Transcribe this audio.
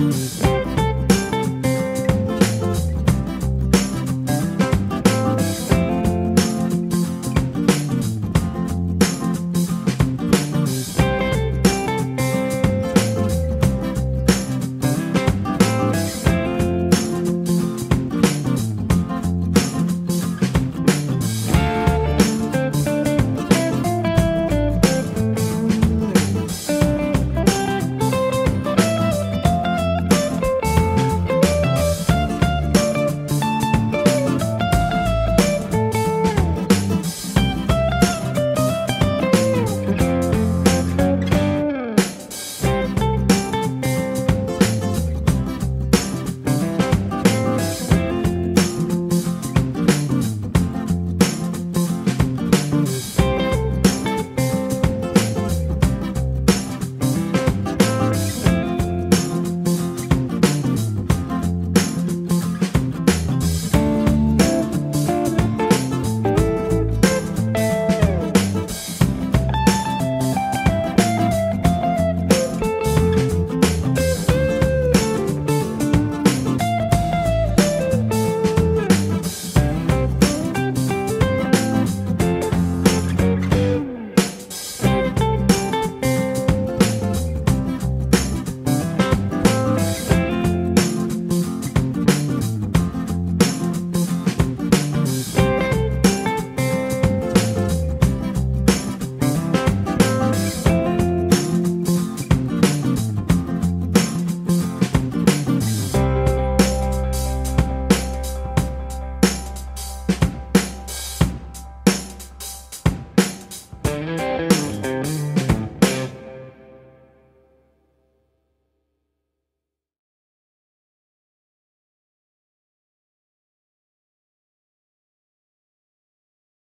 mm you.